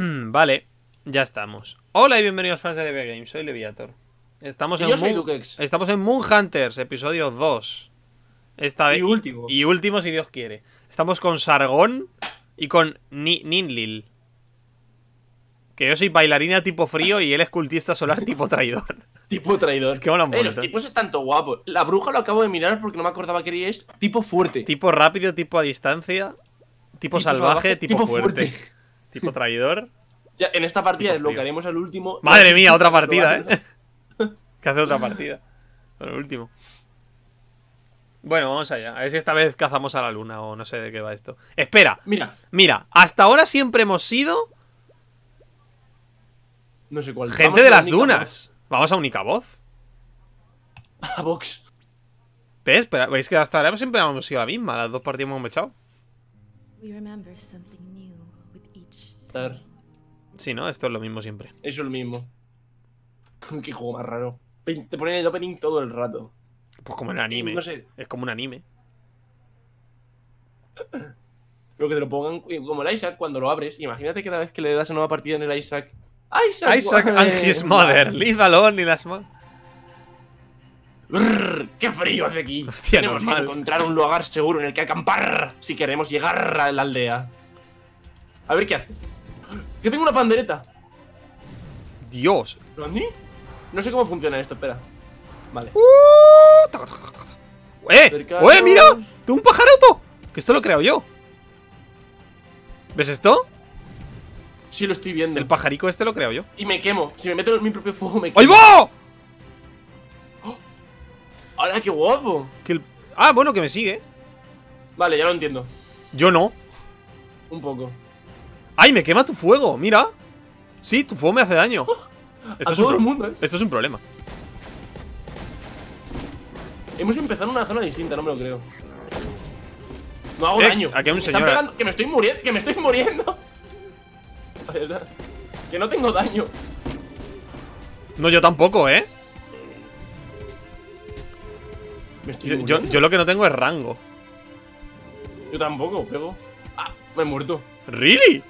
vale, ya estamos. Hola y bienvenidos fans de Leve Games, soy Leviator. Estamos Y en, yo soy Moon- Dukex. estamos en Moon Hunters, episodio 2. Esta vez. Y último. Y último, si Dios quiere. Estamos con Sargón y con Ni- Ninlil. Que yo soy bailarina tipo frío y él es cultista solar tipo traidor. Tipo traidor. Es que mola un Eh, los tipos están todo guapos. La bruja lo acabo de mirar porque no me acordaba que es tipo fuerte. Tipo rápido, tipo a distancia. Tipo, Tipo salvaje, salvaje, tipo, tipo fuerte. fuerte. Tipo traidor. Ya, en esta partida Tipo es lo frío. que haremos al último. Madre mía, otra partida, eh. que hace otra partida. Bueno, último. Bueno, vamos allá. A ver si esta vez cazamos a la luna o no sé de qué va esto. Espera, Mira, mira, hasta ahora siempre hemos sido no sé cuál. Vamos gente de las dunas. Vamos a única voz. A Vox. ¿Ves? Pero veis que hasta ahora siempre hemos sido la misma. Las dos partidas hemos echado. We remember something. Estar. Sí, ¿no? Esto es lo mismo siempre. Eso es lo mismo. Qué juego más raro. Te ponen el opening todo el rato. Pues como en el anime. No sé. Es como un anime. Pero que te lo pongan como el Isaac cuando lo abres. Imagínate cada vez que le das a nueva partida en el Isaac. Isaac, Isaac guay. and his mother. Leave alone y las Brrr, ¡Qué frío hace aquí! Hostia, Tenemos normal. que encontrar un lugar seguro en el que acampar si queremos llegar a la aldea. A ver qué hace. ¡Que tengo una pandereta! Dios. ¿Randy? No sé cómo funciona esto, espera. Vale. ¡Eh! Acercaros. ¡Eh, mira! ¡Tengo un pajaroto! Que esto lo creo yo. ¿Ves esto? Sí, lo estoy viendo. El pajarico este lo creo yo. Y me quemo. Si me meto en mi propio fuego, me ¡Ahí quemo. va! ¡Hala, qué guapo! Que el- Ah, bueno, que me sigue. Vale, ya lo entiendo. Yo no. Un poco. ¡Ay, me quema tu fuego! Mira. Sí, tu fuego me hace daño. Esto a es, un todo el pro- mundo, ¿eh? Esto es un problema. Hemos empezado en una zona distinta, no me lo creo. No hago Eh, daño. aquí hay un señor- pegando- que me estoy muriendo. Que me estoy muriendo. Que no tengo daño. No, yo tampoco, ¿eh? Me estoy Yo, yo lo que no tengo es rango. Yo tampoco, pego. Ah, me he muerto. ¿Really?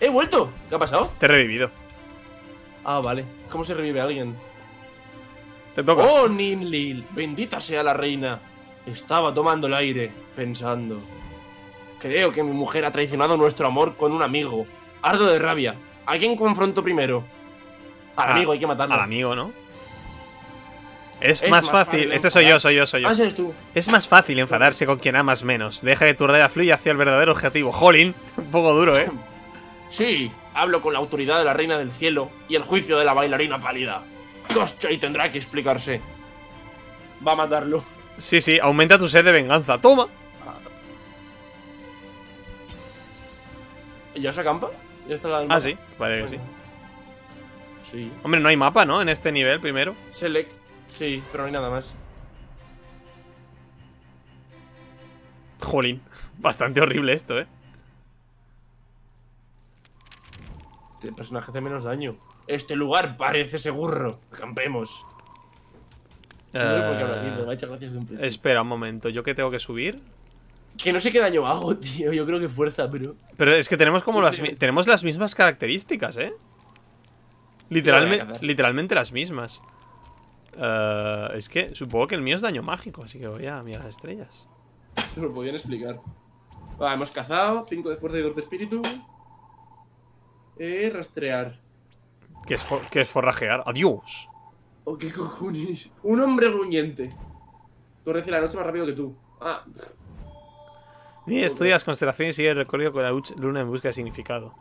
¡He vuelto! ¿Qué ha pasado? Te he revivido. Ah, vale. ¿Cómo se revive a alguien? Te toca. ¡Oh, Ninlil! ¡Bendita sea la reina! Estaba tomando el aire, pensando. Creo que mi mujer ha traicionado nuestro amor con un amigo. Ardo de rabia. ¿A quién confronto primero? Al Ah, amigo, hay que matarlo. Al amigo, ¿no? Es, Es más, más fácil. fácil Este soy yo, soy yo, soy yo. Ah, eres tú. Es más fácil enfadarse con quien amas menos. Deja que tu raya fluya hacia el verdadero objetivo. Jolín, un poco duro, ¿eh? Sí, hablo con la autoridad de la reina del cielo y el juicio de la bailarina pálida. Koschei tendrá que explicarse. Va a matarlo. Sí, sí, aumenta tu sed de venganza. Toma. ¿Ya se acampa? ¿Ya está la del Ah, sí, vale que sí. Sí. Hombre, no hay mapa, ¿no? En este nivel primero. Select. Sí, pero no hay nada más. Jolín, bastante horrible esto, ¿eh? El personaje hace menos daño. Este lugar parece seguro. Campemos. No sé por qué hablo así, pero me ha hecho gracia desde un espera un momento, ¿yo qué tengo que subir? Que no sé qué daño hago, tío. Yo creo que fuerza, pero. Pero es que tenemos como las mi- tenemos las mismas características, ¿eh? Literalme- ¿Qué voy a hacer? literalmente las mismas. Eh, es que supongo que el mío es daño mágico, así que voy a mirar las estrellas. Te lo podían explicar. Va, hemos cazado. 5 de fuerza y 2 de espíritu. Eh, rastrear. Que es, for- que es forrajear. ¡Adiós! Oh, qué cojones. Un hombre gruñente. Corre hacia la noche más rápido que tú. Ah, Ni estudia las constelaciones y sigue el recorrido con la luna en busca de significado.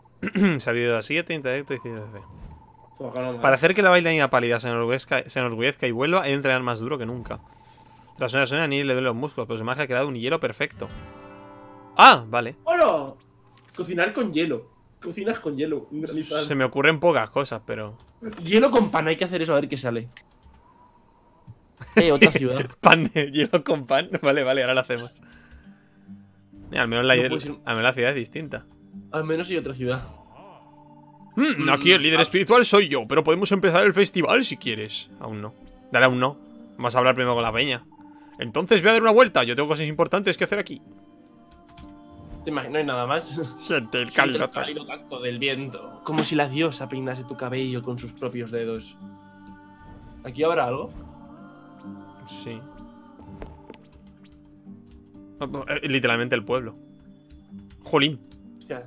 Sabiduría 7, intelecto y ciencia. Para hacer que la bailarina pálida se enorgullezca, se enorgullezca y vuelva, hay que entrenar más duro que nunca. Tras una suena, ni le duele los músculos, pero su magia ha creado un hielo perfecto. ¡Ah! Vale. ¡Hola! Cocinar con hielo. Cocinas con hielo. Un. Se me ocurren pocas cosas, pero. Hielo con pan, hay que hacer eso a ver qué sale. Eh, otra ciudad. Pan de hielo con pan. Vale, vale, ahora lo hacemos. Mira, al menos la, No al menos la ciudad es distinta. Al menos hay otra ciudad. Mm, aquí el líder ah. espiritual soy yo, pero podemos empezar el festival si quieres. Aún no. Dale aún no. Vamos a hablar primero con la peña. Entonces voy a dar una vuelta. Yo tengo cosas importantes que hacer aquí. Te imagino, no hay nada más. Siente el Siente cálido. el cálido tacto del viento. Como si la diosa peinase tu cabello con sus propios dedos. ¿Aquí habrá algo? Sí. Eh, Literalmente el pueblo. Jolín. Hostia.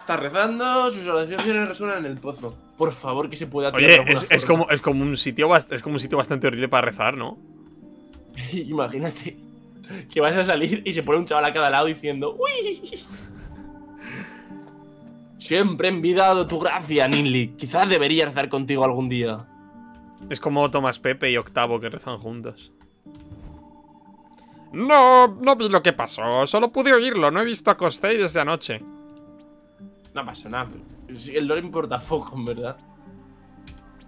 Está rezando, sus oraciones resuenan en el pozo. Por favor, que se pueda Oye, es, es como, es, como un sitio es como un sitio bastante horrible para rezar, ¿no? Imagínate que vas a salir y se pone un chaval a cada lado diciendo ¡Uy! Siempre he envidiado tu gracia, Ninli. Quizás debería rezar contigo algún día. Es como Tomás Pepe y Octavo que rezan juntos. No, no vi lo que pasó. Solo pude oírlo. No he visto a Costey desde anoche. No pasa nada. El lore importa poco, en verdad.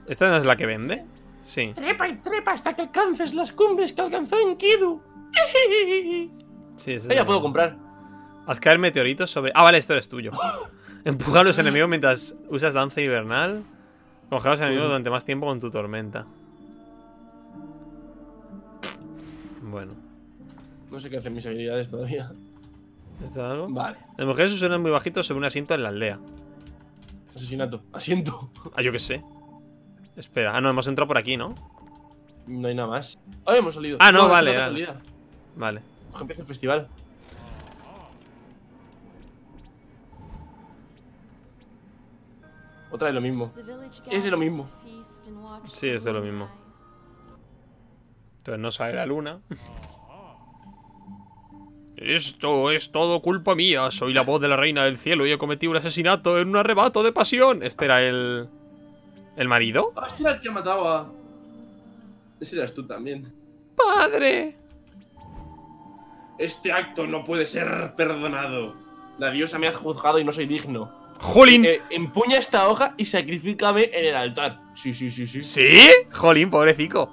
¿Esta no es la que vende? Sí. Trepa y trepa hasta que alcances las cumbres que alcanzó en Kidu. Sí, es Ya puedo comprar. Haz caer meteoritos sobre. Ah, vale, esto eres tuyo. Empuja a los enemigos mientras usas danza invernal. Congela a los enemigos durante más tiempo con tu tormenta. Bueno. No sé qué hacen mis habilidades todavía. ¿Esto es algo? Vale. Las mujeres suenan muy bajitos sobre un asiento en la aldea. Asesinato. Asiento. Ah, yo qué sé. Espera, ah, no, hemos entrado por aquí, ¿no? No hay nada más. Ah, hemos salido. Ah, no, vale. Vale. Ojo, Empieza el festival. Otra vez lo mismo. Es de lo mismo. Sí, es de lo mismo. Entonces no sale la luna. Esto es todo culpa mía. Soy la voz de la reina del cielo y he cometido un asesinato en un arrebato de pasión. Este era el. ¿El marido? Ah, este era el que ha matado a. Ese eras tú también. ¡Padre! Este acto no puede ser perdonado. La diosa me ha juzgado y no soy digno. ¡Jolín! Eh, empuña esta hoja y sacrifícame en el altar. Sí, sí, sí, sí. ¿Sí? ¡Jolín, pobrecito!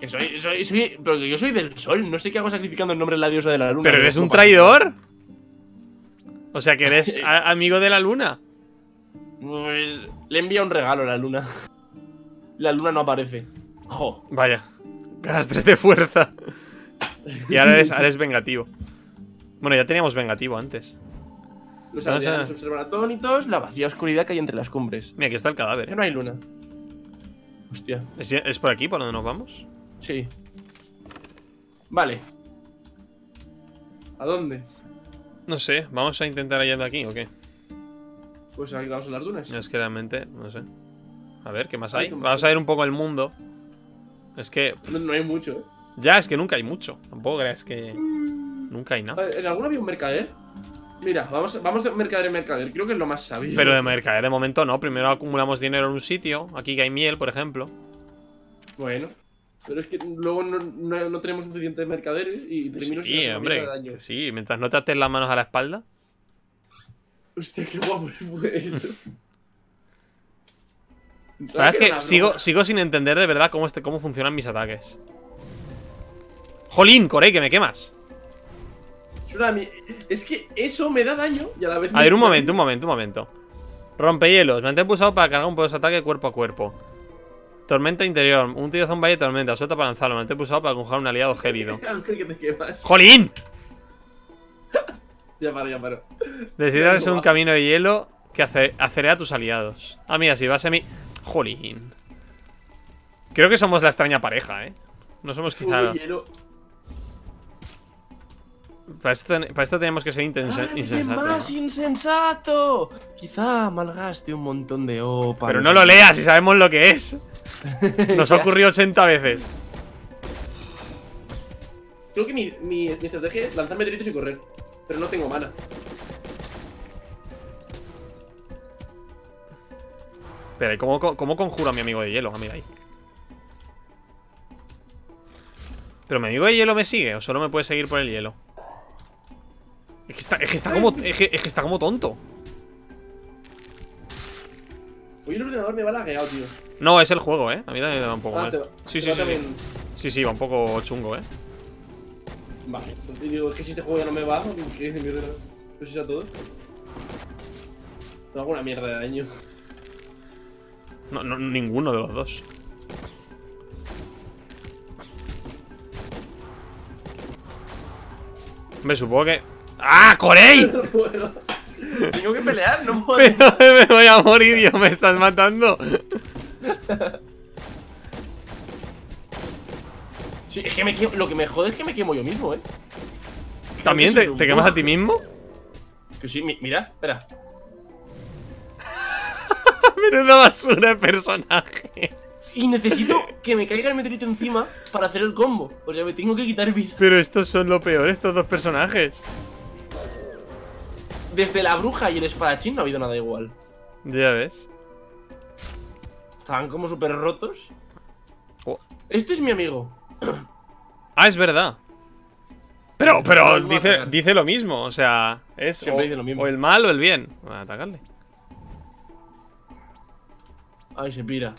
Que soy, soy, soy. Pero que yo soy del sol. No sé qué hago sacrificando en nombre de la diosa de la luna. ¿Pero eres un traidor? O sea que eres amigo de la luna. Pues le envía un regalo a la luna. La luna no aparece. Jo. Vaya. Ganas 3 de fuerza. Y ahora eres, ahora eres vengativo. Bueno, ya teníamos vengativo antes. Los a- aldeanos observan atónitos la vacía oscuridad que hay entre las cumbres. Mira, aquí está el cadáver. ¿eh? no hay luna. Hostia. ¿Es, es por aquí por donde nos vamos? Sí. Vale. ¿A dónde? No sé, ¿vamos a intentar ir de aquí o qué? Pues aquí vamos a las dunas. No, es que realmente, no sé. A ver, ¿qué más Ay, hay? Vamos a ver un poco el mundo. Es que, No, no hay mucho, ¿eh? Ya, es que nunca hay mucho. Tampoco creas que nunca hay nada. ¿En alguno había un mercader? Mira, vamos, vamos de mercader en mercader. Creo que es lo más sabio. Pero de mercader de momento no. Primero acumulamos dinero en un sitio. Aquí que hay miel, por ejemplo. Bueno. Pero es que luego no, no- no tenemos suficientes mercaderes y termino sin Sí, hacer hombre. de daño. Sí, mientras no te ates las manos a la espalda. Hostia, qué guapo fue eso. La ¿Sabes verdad es que sigo, sigo sin entender de verdad cómo, este, cómo funcionan mis ataques. ¡Jolín, Corey, que me quemas! Es que eso me da daño y a la vez. A me- ver, un momento, un momento, un momento. Rompehielos, mantén pulsado para cargar un poderoso ataque cuerpo a cuerpo. Tormenta interior, un un valle de tormenta, suelta para lanzarlo, mantén pulsado para conjurar un aliado gélido. ¡Jolín! Ya paro, ya paro. Decidas un camino de hielo que ace- acelera a tus aliados. Ah, mira, si vas a mi. Jolín. Creo que somos la extraña pareja, ¿eh? No somos quizá. Hielo. Para esto, para esto tenemos que ser intensa- ¡Ay, qué insensatos. más ¿no? insensato! Quizá malgaste un montón de opa. Pero no lo leas si sabemos lo que es. Nos ha ocurrido 80 veces. Creo que mi, mi, mi estrategia es lanzar meteoritos y correr. Pero no tengo mana. Espera, ¿y cómo, cómo conjuro a mi amigo de hielo? Ah, mira ahí. ¿Pero mi amigo de hielo me sigue o solo me puede seguir por el hielo? Es que está, es que está como. Es que, es que está como tonto. Hoy el ordenador me va lagueado, tío. No, es el juego, ¿eh? A mí también me va un poco Ah, mal. te va- Sí, te sí, va sí, sí. Sí, sí, va un poco chungo, ¿eh? Vale. Entonces digo, es que si este juego ya no me va, ¿qué mi ordenador? Pues es a todo. No hago una mierda de daño. No, no, ninguno de los dos. Me supongo que. ¡Ah, Corey! No puedo. Tengo que pelear, no puedo. Pero me voy a morir, yo me estás matando. Sí, es que me quemo- lo que me jode es que me quemo yo mismo, eh. ¿También te, quemas a ti mismo? Que sí, mi- mira, espera. Menuda basura de personaje. Y necesito que me caiga el meteorito encima para hacer el combo. O sea, me tengo que quitar vida. Pero estos son lo peor, estos dos personajes. Desde la bruja y el espadachín no ha habido nada igual. Ya ves. Estaban como súper rotos. Oh. Este es mi amigo. Ah, es verdad. Pero, No pero dice, dice lo mismo, o sea, es Siempre o, dice lo mismo. o el mal o el bien. Voy a atacarle. Ay, se pira.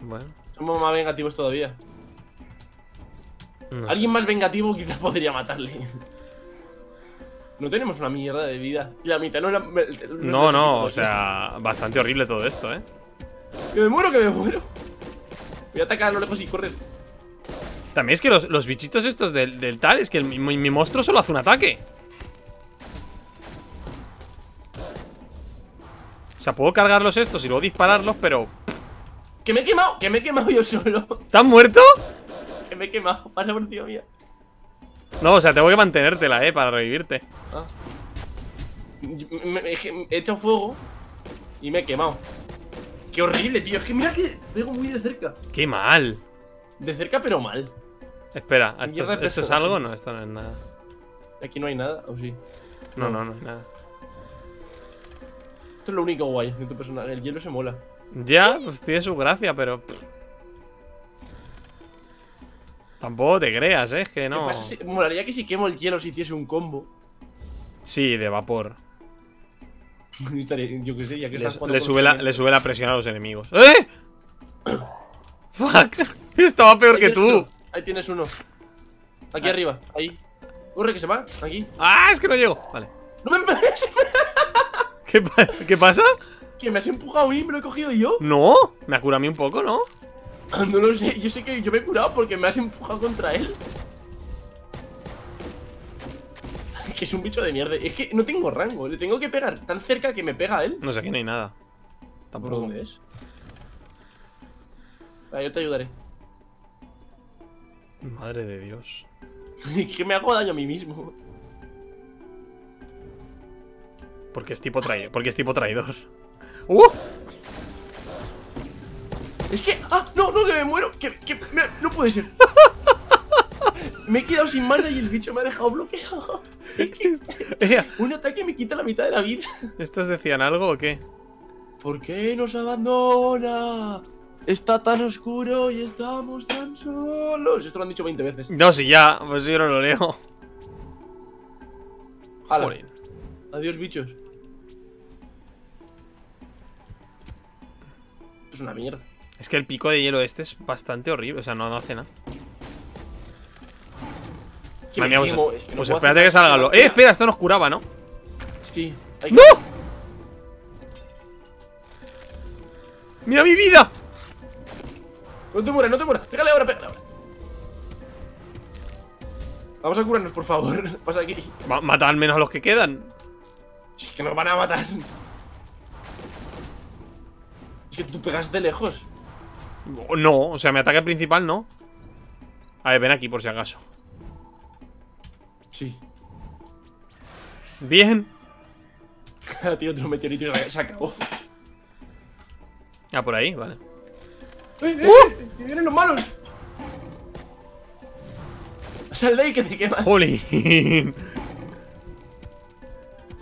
Bueno. Somos más vengativos todavía. no Alguien sé. más vengativo quizás podría matarle. No tenemos una mierda de vida. Y la mitad no era. No, no, o sea, bastante horrible todo esto, ¿eh? Que me muero, que me muero. Voy a atacar a lo lejos y correr. También es que los, los bichitos estos del, del tal, es que el- mi, mi monstruo solo hace un ataque. O sea, puedo cargarlos estos y luego dispararlos, pero... Que me he quemado, que me he quemado yo solo. ¿Te has muerto? Que me he quemado. Pasa por encima mía. No, o sea, tengo que mantenértela, eh, para revivirte. Ah. Me- me- me- he hecho fuego y me he quemado. Qué horrible, tío. Es que mira que pego muy de cerca. ¡Qué mal! De cerca, pero mal. Espera, ¿esto, es, esto algo? No, esto no es nada. Aquí no hay nada, o sí. No, no, no hay nada. Esto es lo único guay de tu personaje. El hielo se mola. Ya, pues tiene su gracia, pero... Tampoco te creas, eh, es que ¿Qué no... pasa si- molaría que si quemo el hielo se hiciese un combo. Sí, de vapor. Yo qué sé, ya que Le, le sube la, le sube la presión a los enemigos. ¡Eh! ¡Fuck! Estaba peor Ahí que tú. uno, Ahí tienes uno. Aquí Ah. arriba, ahí. Corre, que se va. Aquí. ¡Ah! Es que no llego. Vale. ¡No me! ¿Qué, pa- ¿Qué pasa? Que me has empujado y me lo he cogido yo. No. Me ha curado a mí un poco, ¿no? No lo sé, yo sé que yo me he curado porque me has empujado contra él. Que es un bicho de mierda. Es que no tengo rango, le tengo que pegar tan cerca que me pega a él. No sé, aquí no hay nada. ¿Por Tampoco. dónde es? Ah, yo te ayudaré. Madre de Dios. que me hago daño a mí mismo. Porque es tipo traidor. Porque es tipo traidor. ¡Uh! Es que. ¡Ah! ¡No, no, que me muero! Que, que me- no puede ser. me he quedado sin mana y el bicho me ha dejado bloqueado. Un ataque me quita la mitad de la vida. ¿Estos decían algo o qué? ¿Por qué nos abandona? Está tan oscuro y estamos tan solos. Esto lo han dicho 20 veces. No, si ya. Pues yo no lo leo. Hala. Jolín. Adiós, bichos. Esto es una mierda. Es que el pico de hielo este es bastante horrible. O sea, no, no hace nada. Pues, es que pues espérate que salga lo. ¡Eh, espera! Esto nos curaba, ¿no? Sí. hay ¡No! ¡Mira mi vida! No te mueras, no te mueras. Pégale ahora, pégale ahora. Vamos a curarnos, por favor. Pasa aquí. Ma- Mata al menos a los que quedan. Es que nos van a matar. Es que tú pegas de lejos. No, o sea, mi ataque principal no. A ver, ven aquí por si acaso. Sí. Bien. Tío, otro meteorito y se acabó. Ah, por ahí, vale. ¡Eh, eh! ¡Que vienen los malos! Sal de ahí que te quemas. ¡Jolín!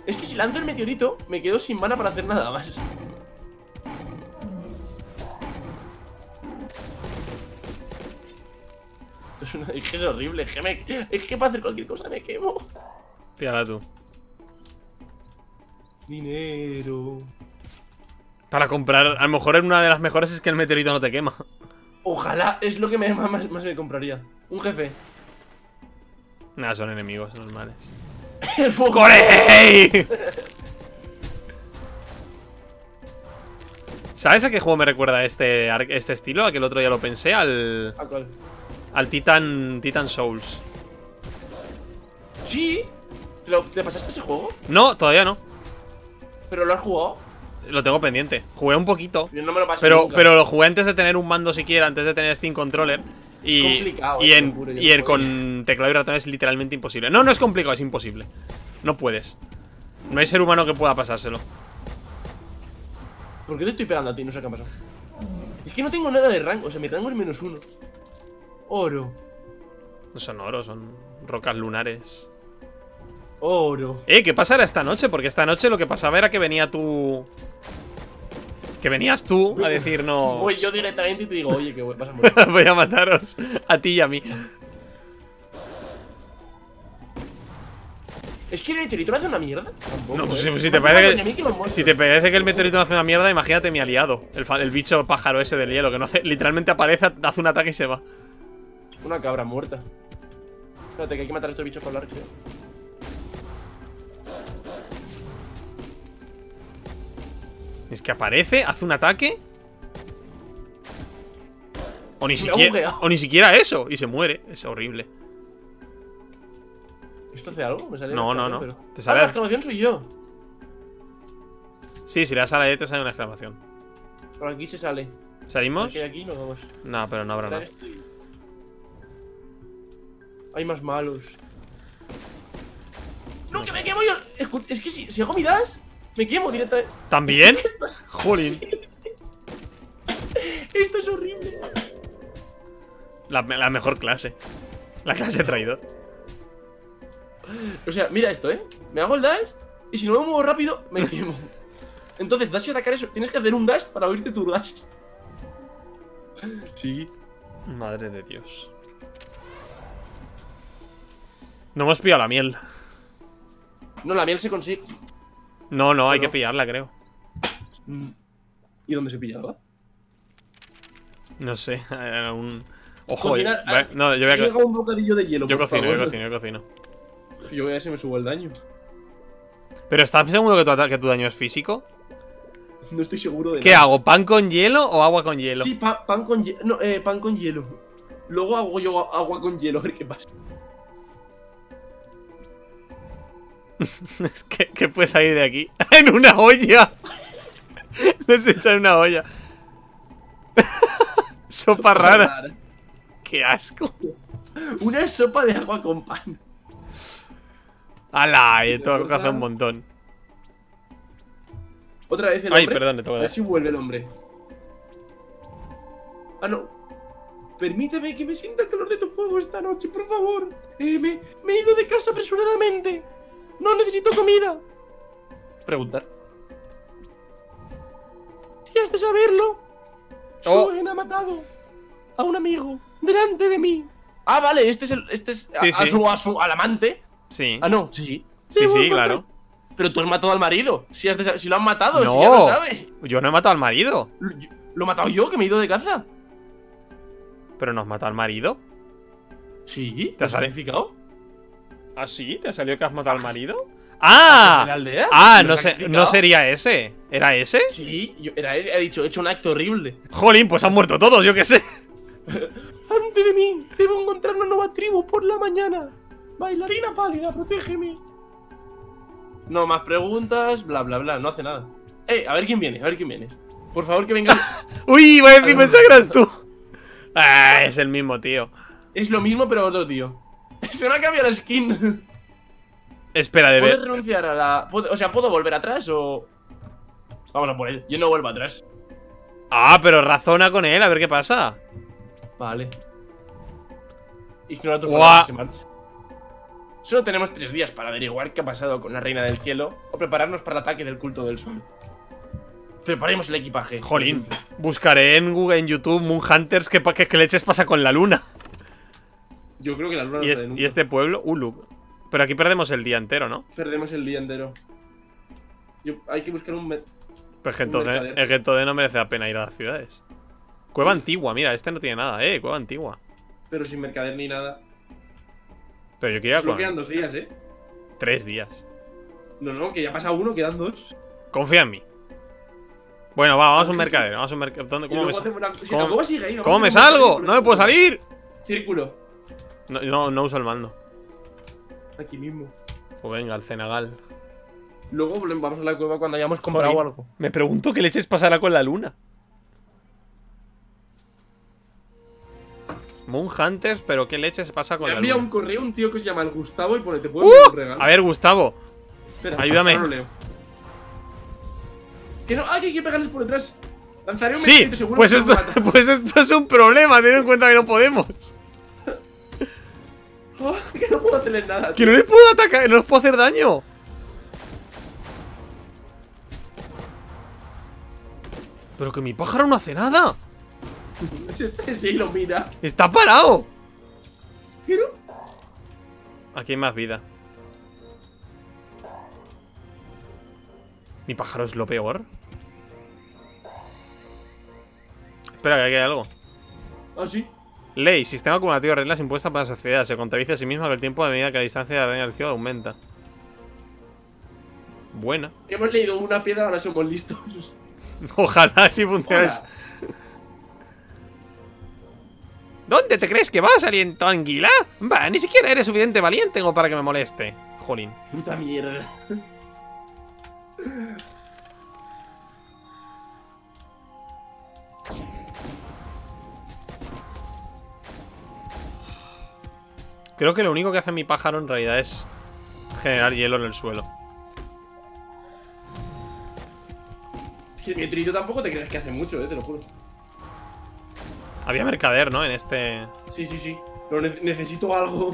Es que si lanzo el meteorito, me quedo sin mana para hacer nada más. Es, que es horrible, es que, me- es que para hacer cualquier cosa me quemo. Pídala tú. Dinero. Para comprar. A lo mejor una de las mejores es que el meteorito no te quema. Ojalá, es lo que me, más, más me compraría. Un jefe. Nada, son enemigos normales. El fuego. ¡Corey! ¿Sabes a qué juego me recuerda este, este estilo? A que el otro día lo pensé, al, ¿A cuál? Al Titan, Titan Souls. Sí, ¿Te, lo- te pasaste ese juego? No, todavía no. ¿Pero lo has jugado? Lo tengo pendiente. Jugué un poquito. Yo no me lo pasé Pero, nunca. pero lo jugué antes de tener un mando siquiera, antes de tener Steam Controller. Y, complicado, y, eh, en, y en- con teclado y ratón es literalmente imposible. No, no es complicado, es imposible. No puedes. No hay ser humano que pueda pasárselo. ¿Por qué te estoy pegando a ti? No sé qué ha pasado. Es que no tengo nada de rango. O sea, mi rango es menos uno. Oro. No son oro, son rocas lunares. Oro. Eh, ¿qué pasará esta noche? Porque esta noche lo que pasaba era que venía tú. Que venías tú a decirnos. Voy yo directamente y te digo, oye, que vas a morir. Voy a mataros a ti y a mí. es que el meteorito me hace una mierda. Tampoco, No, pues eh. si, si Me te parece que, si te parece que el meteorito no hace una mierda, imagínate mi aliado. El, el bicho pájaro ese del hielo, que no hace, literalmente aparece, hace un ataque y se va. Una cabra muerta. Espérate, que hay que matar a estos bichos con la creo. Es que aparece, hace un ataque. O ni siquiera. O ni siquiera eso. Y se muere. Es horrible. ¿Esto hace algo? ¿Me sale No, no, no. pero- Te Ah, sale- la exclamación soy yo. Sí, si le das a la E te sale una exclamación. Por aquí se sale. ¿Salimos? Aquí, aquí nos vamos. No, pero no habrá nada. estoy- Hay más malos. ¡No, que me quemo yo! Es que si, si hago mi dash, me quemo directamente. ¿También? Jolín. Esto es horrible. La, la mejor clase. La clase traidor. O sea, mira esto, ¿eh? Me hago el dash y si no me muevo rápido, me quemo. Entonces, dash y atacar eso. Tienes que hacer un dash para oírte tu dash. Sí. Madre de Dios. No hemos pillado la miel. No, la miel se consigue. No, no, hay que pillarla, creo. Mm. ¿Y dónde se pillaba? No sé. era un... Ojo, Cocinar- va- no, yo voy a, un bocadillo de hielo, yo por cocino, yo cocino, yo cocino. Yo voy a ver si me subo el daño. Pero ¿estás seguro que tu, que tu daño es físico? No estoy seguro de ¿Qué nada. hago? ¿Pan con hielo o agua con hielo? Sí, pa- pan con hielo. No, eh, pan con hielo. Luego hago yo agua con hielo, a ver qué pasa. Es que, que puede salir de aquí. ¡En una olla! Lo has hecho en una olla. Sopa rara. ¡Qué asco! Una sopa de agua con pan. ¡Hala! Y te tengo que hacer un montón. Otra vez el Ay, hombre. perdón, le tengo A que ver dar. si vuelve el hombre. Ah, no. Permíteme que me sienta el calor de tu fuego esta noche, por favor. Eh, me, me he ido de casa apresuradamente. No necesito comida. Preguntar. Si has de saberlo. Oh. Suen ha matado a un amigo delante de mí. Ah, vale, este es el. Este es a- Sí, a, sí. su, a su- al amante. Sí. Ah, no, sí. Sí, sí, claro. Pero tú has matado al marido. Si, has de si lo han matado, si No. ya lo sabe. Yo no he matado al marido. Lo, yo- lo he matado yo, que me he ido de caza. ¿Pero no has matado al marido? Sí. ¿Te has sacrificado? ¿Ah, sí? ¿Te salió que has matado al marido? ¡Ah! ¿En la aldea? Ah, ¿Lo no, sacrificado? no sería ese. ¿Era ese? Sí, yo, era, he dicho, he hecho un acto horrible. Jolín, pues han muerto todos, yo qué sé. Antes de mí, debo encontrar una nueva tribu por la mañana. Bailarina pálida, protégeme. No más preguntas, bla bla bla, no hace nada. Eh, a ver quién viene, a ver quién viene. Por favor que venga. Uy, iba a decir, que eras tú. Ah, es el mismo, tío. es lo mismo, pero otro tío. Se me ha cambiado la skin. Espera, de ¿Puedes ver. renunciar a la. puedo- O sea, ¿puedo volver atrás o.? Vamos a por él. Yo no vuelvo atrás. Ah, pero razona con él, a ver qué pasa. Vale. Ignora tu se marcha. Solo tenemos tres días para averiguar qué ha pasado con la Reina del Cielo o prepararnos para el ataque del culto del sol. Preparemos el equipaje. Jolín, buscaré en Google, en YouTube, Moon Hunters, qué leches pasa con la luna. Yo creo que la luna no Y, es- y este pueblo, Uluk. Pero aquí perdemos el día entero, ¿no? Perdemos el día entero. Yo- hay que buscar un... Pues que entonces, mercader. es que entonces no merece la pena ir a las ciudades. Cueva antigua, mira, este no tiene nada, eh, cueva antigua. Pero sin mercader ni nada. Pero yo quería Solo quedan dos días, ¿eh? tres días. No, no, que ya pasa uno, quedan dos. Confía en mí. Bueno, va, vamos a un mercadero, vamos a un mercadero. Y ¿Cómo, me, luego sa- hacemos una- si cómo- me salgo? ¡No me puedo salir! Círculo. No, no, no uso el mando. Aquí mismo. Pues venga, al cenagal. Luego vamos a la cueva cuando hayamos comprado Joder, algo. Me pregunto qué leches pasará con la luna. Moon Hunters, pero qué leches pasa con Me la luna. un correo un tío que se llama el Gustavo y pone, te puedo ¡Uh! enviar un regalo. A ver, Gustavo. Espera, ayúdame. ahora lo leo. Que no, ah, que hay que pegarles por detrás. Lanzaré un Sí, seguro pues esto, pues esto es un problema, ten en cuenta que no podemos. Que no puedo hacerles nada. Que no les puedo atacar, no les puedo hacer daño. Pero que mi pájaro no hace nada. Sí lo mira. Está parado. Pero. Aquí hay más vida. Mi pájaro es lo peor. Espera, que aquí hay algo. Ah, sí. Ley, sistema acumulativo de reglas impuestas para la sociedad. Se contradice a sí misma que el tiempo de medida que la distancia de la reina del cielo aumenta. Buena. Hemos leído una piedra, ahora somos listos. Ojalá así funcione. Hola. ¿Dónde te crees que vas, aliento anguila? Va, ni siquiera eres suficiente valiente como para que me moleste. Jolín. Puta mierda. Creo que lo único que hace mi pájaro en realidad es generar hielo en el suelo. Es que el meteorito tampoco te crees que hace mucho, eh, te lo juro. Había mercader, ¿no? En este... Sí, sí, sí. Pero ne- necesito algo.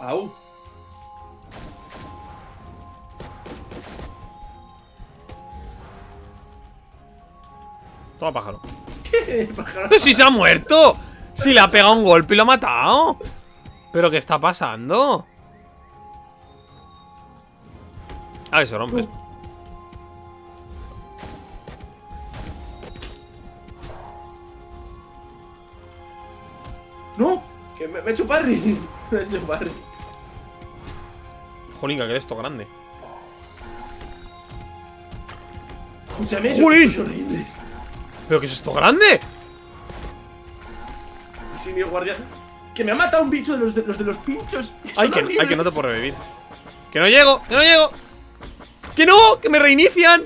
Au. Toma pájaro. ¡Pero si se ha muerto! ¡Si le ha pegado un golpe y lo ha matado! ¿Pero qué está pasando? Ah, se rompe esto. ¡No! Que me, me he hecho parry. Me he hecho parry. Jolín, que esto grande. Escúchame, eso es horrible. ¿Pero qué es esto grande? Sí, mi guardia. Que me ha matado un bicho de los de los, de los pinchos. Ay que, ay, que no te puedo revivir. ¡Que no llego! ¡Que no llego! ¡Que no! ¡Que me reinician!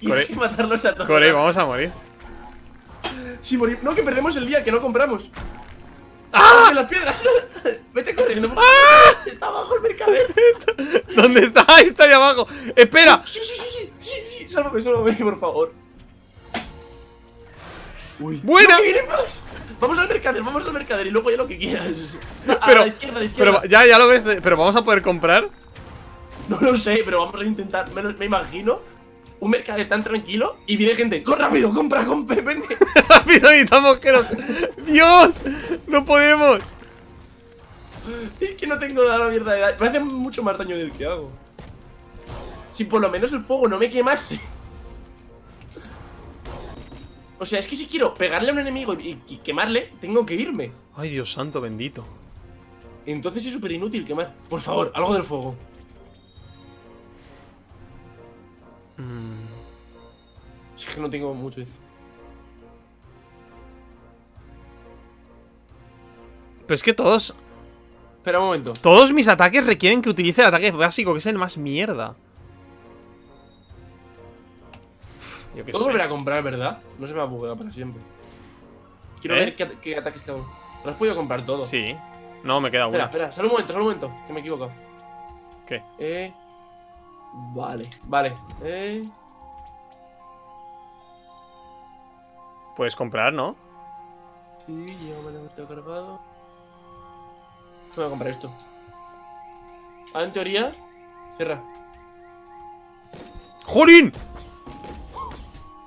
Y hay que matarlos a todos. Corre, vamos a morir. Sí, morir. No, que perdemos el día, que no compramos. ¡Ah! ¡Que las piedras! Vete corriendo. Está abajo el mercader. ¿Dónde está? Ahí está ahí abajo. ¡Espera! Sí, sí, sí, sí, sí, sí. Sálvame, sálvame, por favor. Uy. ¡Buena! No. Vamos al mercader, vamos al mercader y luego ya lo que quieras. A Pero, la izquierda, a la izquierda. pero ya, ya lo ves. Pero vamos a poder comprar. No lo sé, pero vamos a intentar. Me imagino un mercader tan tranquilo y viene gente. ¡Corre rápido! ¡Compra, compra! ¡Vende! Rápido, necesitamos que nos... ¡Dios! ¡No podemos! Es que no tengo la mierda de daño. Me hace mucho más daño del que hago. Si por lo menos el fuego no me quemase. O sea, es que si quiero pegarle a un enemigo y, y quemarle, tengo que irme. Ay, Dios santo bendito. Entonces es súper inútil quemar. Por favor, algo del fuego. Es que no tengo mucho. Pero es que todos... Espera un momento. Todos mis ataques requieren que utilice el ataque básico, que es el más mierda. Yo qué Puedo volver a comprar, ¿verdad? No se me va a buguear para siempre. Quiero ¿Eh? ver qué, qué ataques uno. Lo has podido comprar todo. Sí. No, me queda Espera, una. espera, solo un momento, solo un momento, que me he equivocado. ¿Qué? Eh. Vale, vale. Eh. Puedes comprar, ¿no? Sí, ya me lo he cargado. Voy a comprar esto. Ah, en teoría. Cierra. ¡Jolín!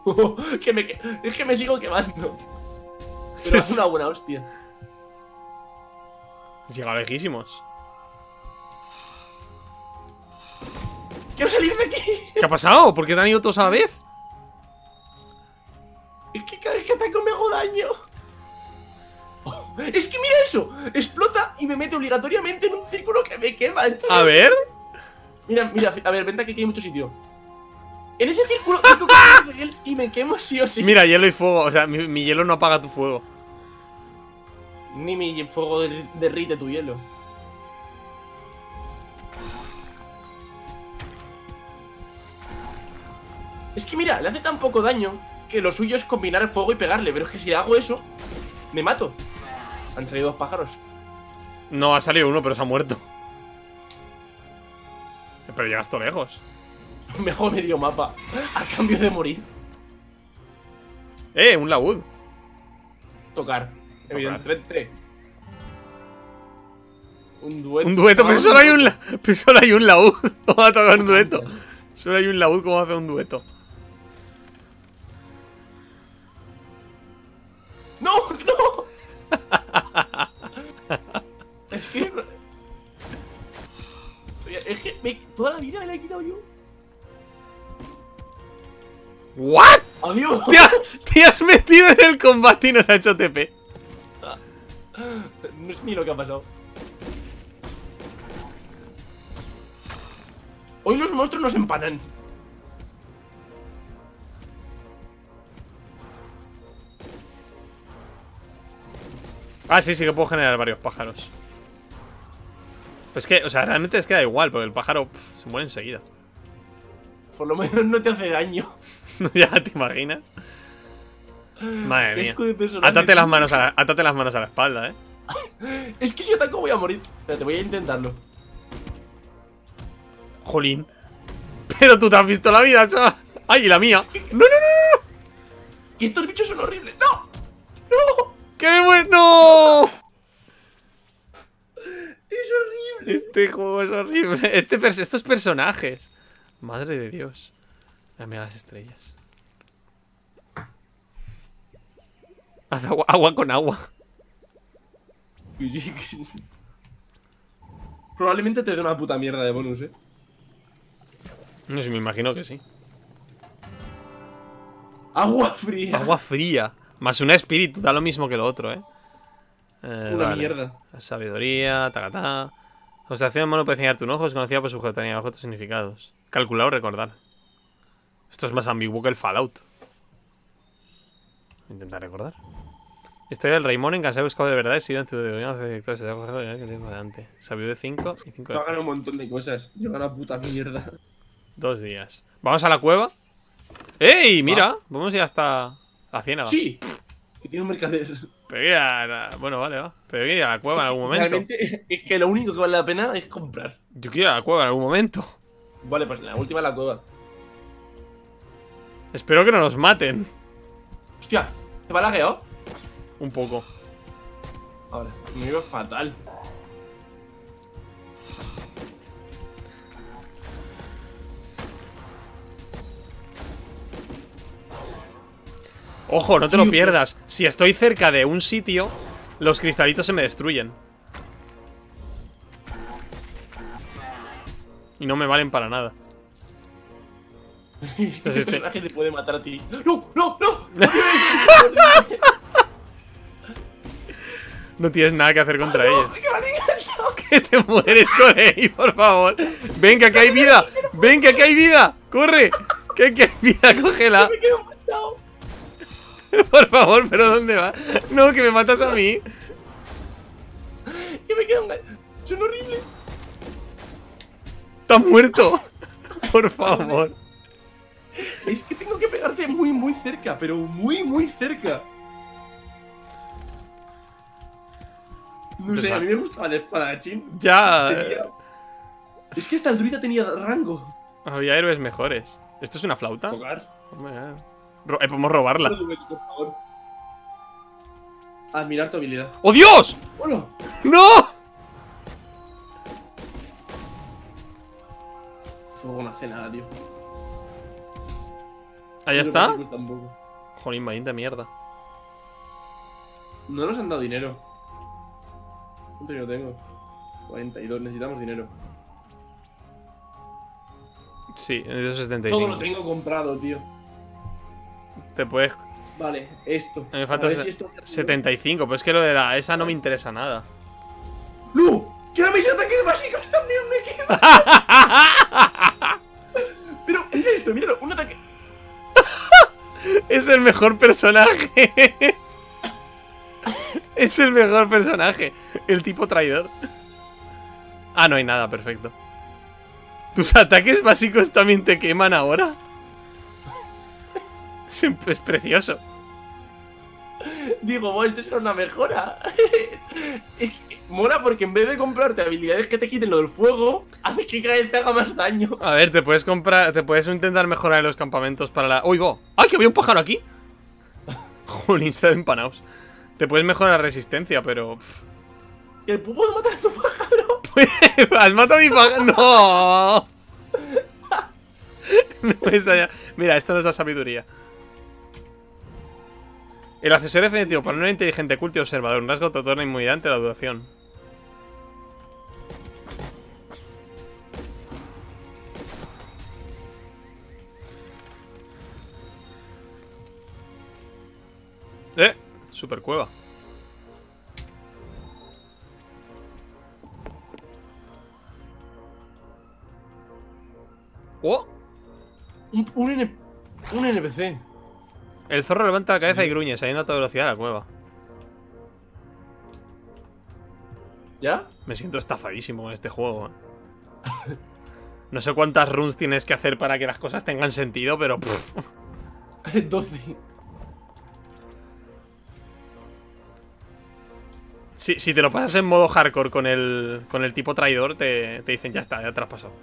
que me, es que me sigo quemando. Pero es una buena hostia. Llega lejísimos. ¡Quiero salir de aquí! ¿Qué ha pasado? ¿Por qué te han ido todos a la vez? Es que cada vez que ataco me hago daño. Oh, es que mira eso. Explota y me mete obligatoriamente en un círculo que me quema. Esto A ver. Mira, mira, a ver, vente aquí que hay mucho sitio. En ese círculo y me quemo sí o sí. Mira, hielo y fuego. O sea, mi, mi hielo no apaga tu fuego. Ni mi fuego der- derrite tu hielo. Es que mira, le hace tan poco daño que lo suyo es combinar el fuego y pegarle, pero es que si hago eso, me mato. Han salido dos pájaros. No, ha salido uno, pero se ha muerto. Pero llegas todo lejos. Me hago medio mapa a cambio de morir. ¡Eh! Un laúd. Tocar, evidentemente. Un dueto. Un dueto, pero solo hay un, la- pero solo hay un laúd. ¿Cómo va a tocar un dueto? Solo hay un laúd, ¿cómo hace un dueto? ¡No! ¡No! es que. Es que me- toda la vida me la he quitado yo. ¿What? ¡Adiós! Te, ha- te has metido en el combate y nos ha hecho TP. No sé ni lo que ha pasado. Hoy los monstruos nos empanan. Ah, sí, sí que puedo generar varios pájaros. Pues que, o sea, realmente es que da igual, porque el pájaro se muere enseguida. Por lo menos no te hace daño. ya te imaginas. Madre mía. Atate las, manos a la, atate las manos a la espalda, eh. Es que si ataco voy a morir. Espérate, voy a intentarlo. Jolín. Pero tú te has visto la vida, chaval. ¡Ay, y la mía! ¡No, no, no! no! Que estos bichos son horribles. ¡No! ¡No! ¡Que me muero! ¡No! ¡Es horrible! Este juego es horrible. Este estos personajes. Madre de Dios. Dame las estrellas. Haz agua, agua con agua. Probablemente te dé una puta mierda de bonus, eh. No sé, me imagino que sí. Agua fría. Agua fría. Más un espíritu, da lo mismo que lo otro, eh. Eh, Una vale. mierda. Ah, Sabiduría, tacatá. Observación de mono puede enseñarte un ojo, es conocida por su geometría bajo otros significados. Calcular o recordar. Esto es más ambiguo que el Fallout. Intentar recordar. Historia del Mono, en cansado buscado de verdad, he sido en tu debilidad de directores de trabajo que tengo delante. Sabiduría de 5 y 5 Yo de gano un montón de cosas. Yo gano puta mierda. Dos días. Vamos a la cueva. ¡Ey! Mira, vamos ya hasta la ciénaga. Sí. Que tiene un mercader. Pero voy a la- Bueno, vale, va. Pero ir a la cueva en algún momento. Realmente es que lo único que vale la pena es comprar. Yo quiero ir a la cueva en algún momento. Vale, pues la última es la cueva. Espero que no nos maten. Hostia, ¿te va lagueado? Un poco. Ahora, me iba fatal. Ojo, no te lo pierdas. Si estoy cerca de un sitio, los cristalitos se me destruyen. Y no me valen para nada. Pues este- personaje te puede matar a ti. ¡No! ¡No! ¡No! No tienes nada que hacer contra ellos. ¡Que te mueres con él, por favor. Venga, que hay vida. Venga, que hay vida. Corre. Que, que hay vida, cógela. Por favor, pero ¿dónde va? No, que me matas a mí. ¡Que me enganchado! ¡Son horribles! Estás muerto. Por favor. Es que tengo que pegarte muy, muy cerca, pero muy, muy cerca. No sé, a mí me gustaba el espadachín. Ya. Tenía- Es que el druida tenía rango. Había héroes mejores. ¿Esto es una flauta? Tocar. Hombre, ro- eh, podemos robarla. Admirar tu habilidad. ¡Oh, Dios! ¡Hola! ¡No! Fuego no hace nada, tío. Ahí está. tampoco. Jolín, valiente mierda. No nos han dado dinero. ¿Cuánto dinero tengo? 42, necesitamos dinero. Sí, en esos Todo 75. lo tengo comprado, tío. Te puedes. Vale, esto. Me falta si esto- 75, pero es que lo de la esa no me interesa nada. ¡No! ¡Que mis ataques básicos también me quedan! Pero, mira esto, míralo, un ataque. Es el mejor personaje. Es el mejor personaje. El tipo traidor. Ah, no hay nada, perfecto. ¿Tus ataques básicos también te queman ahora? Es, es precioso. Digo, bueno, esto será una mejora. Mola porque en vez de comprarte habilidades que te quiten lo del fuego, hace que cada vez te haga más daño. A ver, te puedes comprar, te puedes intentar mejorar en los campamentos para la... ¡Uy, go! ¡Ay, que había un pájaro aquí! Jolín, se empanados. Te puedes mejorar resistencia, pero... ¿Y el puedo matar a tu pájaro? ¡Has matado a mi pájaro! ¡No! Está Mira, esto nos da sabiduría. El accesorio definitivo para un inteligente culto y observador. Un rasgo te otorga inmunidad la duración. Eh, super cueva. Oh, Un, un, N- un NPC. El zorro levanta la cabeza y gruñe, saliendo a toda velocidad de la cueva. ¿Ya? Me siento estafadísimo en este juego. eh. No sé cuántas runs tienes que hacer para que las cosas tengan sentido, pero... pff. 12. Si, si te lo pasas en modo hardcore con el, con el tipo traidor, te, te dicen ya está, ya te lo has pasado.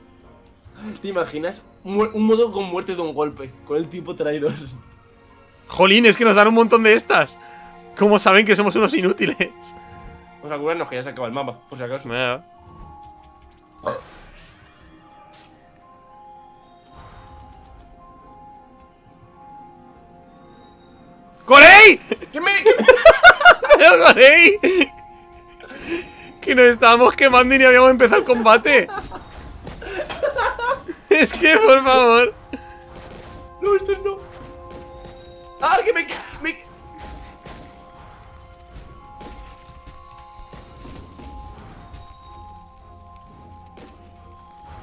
¿Te imaginas? Un modo con muerte de un golpe, con el tipo traidor. Jolín, es que nos dan un montón de estas. ¿Cómo saben que somos unos inútiles? Vamos a curarnos que ya se acaba el mapa, por si acaso. Mira. ¡Corey! ¿Qué me.? ¡Pero Corey! Que nos estábamos quemando y ni habíamos empezado el combate. Es que, por favor. No, estos no. ¡Ah, que me. me...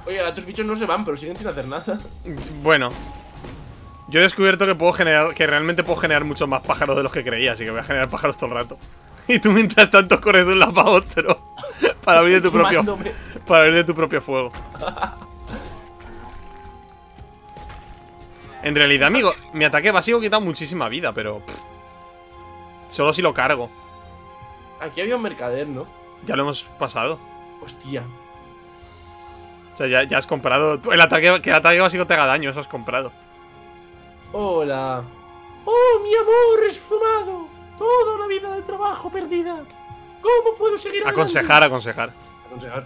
Oye, a tus bichos no se van, pero siguen sin hacer nada. Bueno. Yo he descubierto que puedo generar. Que realmente puedo generar muchos más pájaros de los que creía, así que voy a generar pájaros todo el rato. Y tú mientras tanto corres de un lado para otro. Para abrir de tu propio. Para abrir de tu propio fuego. En realidad, amigo, mi ataque básico quita muchísima vida, pero. pff, solo si lo cargo. Aquí había un mercader, ¿no? Ya lo hemos pasado. Hostia. O sea, ya, ya has comprado. El ataque, que el ataque básico te haga daño, eso has comprado. Hola. Oh, mi amor esfumado. Toda una vida de trabajo perdida. ¿Cómo puedo seguir adelante? Aconsejar, aconsejar. Aconsejar.